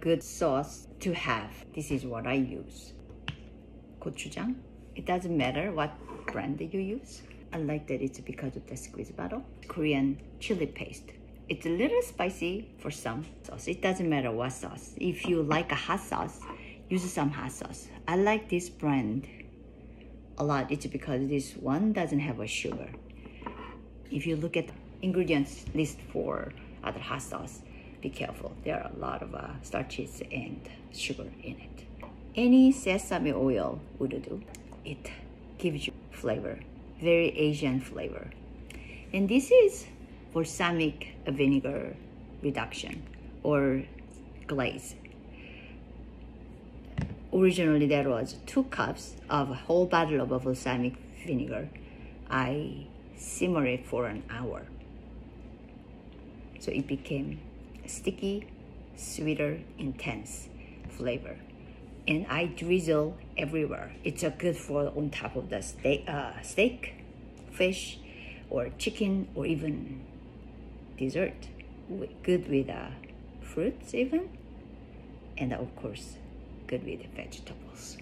good sauce to have. This is what I use. Gochujang. It doesn't matter what brand you use. I like that it's because of the squeeze bottle. Korean chili paste. It's a little spicy for some sauce. It doesn't matter what sauce. If you like a hot sauce, use some hot sauce. I like this brand a lot. It's because this one doesn't have a sugar. If you look at ingredients list for other hot sauce, be careful. There are a lot of uh, starches and sugar in it. Any sesame oil would do. It gives you flavor, very Asian flavor. And this is balsamic vinegar reduction or glaze. Originally there was two cups of a whole bottle of balsamic vinegar. I simmer it for an hour. So it became sticky, sweeter, intense flavor. And I drizzle everywhere. It's a good for on top of the steak, uh, steak, fish, or chicken, or even dessert. Good with uh, fruits even. And of course, good with vegetables.